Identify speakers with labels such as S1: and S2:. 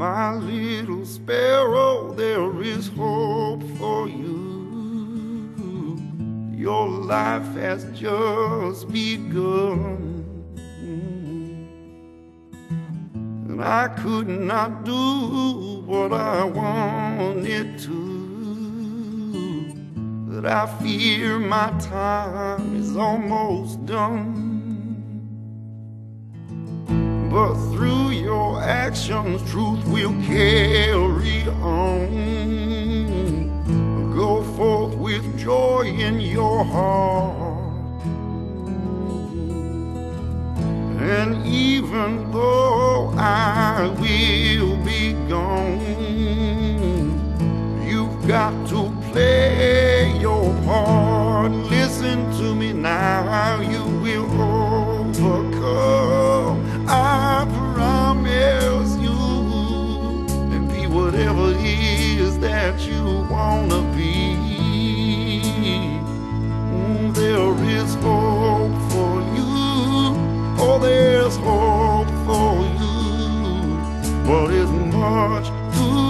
S1: My little sparrow, there is hope for you. Your life has just begun. And I could not do what I wanted to. But I fear my time is almost done. But through actions, truth will carry on. Go forth with joy in your heart. And even though I will be gone, you've got to play your part. Listen to me now, you will whatever it is that you wanna be. There is hope for you. Oh, there's hope for you, but it's much too